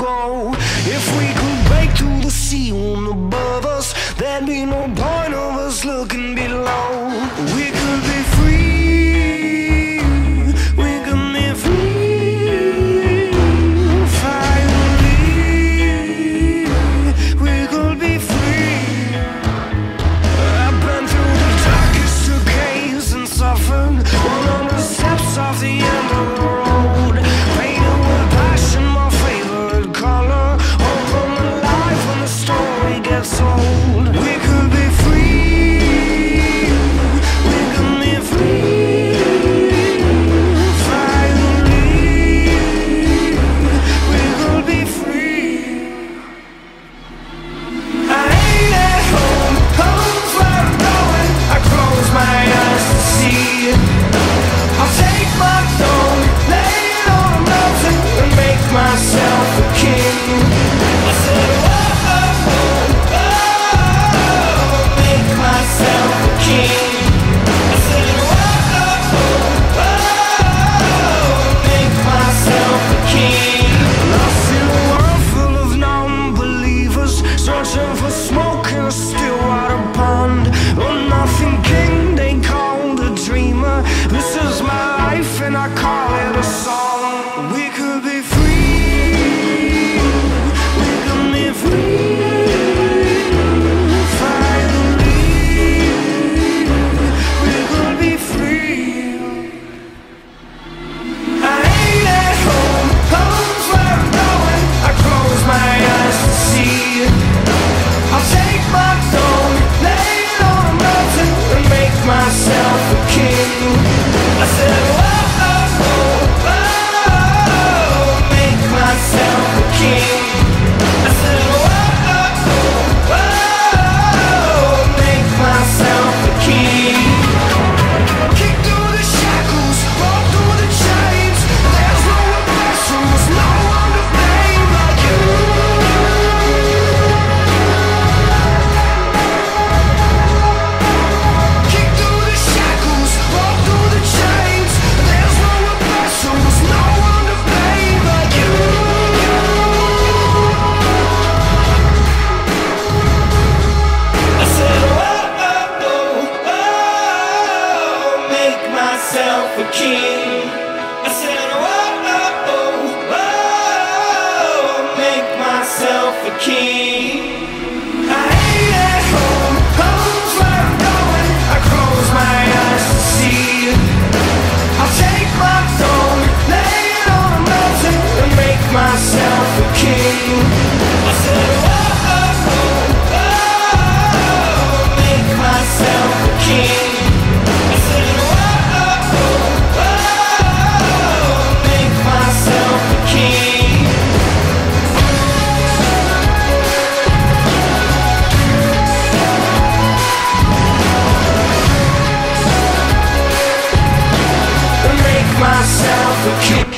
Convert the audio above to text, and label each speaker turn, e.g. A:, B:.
A: go. If we could break through the ceiling above us, there'd be no point of us looking below. We be free. A king. I said, whoa, oh, oh, oh, make myself a king. so keep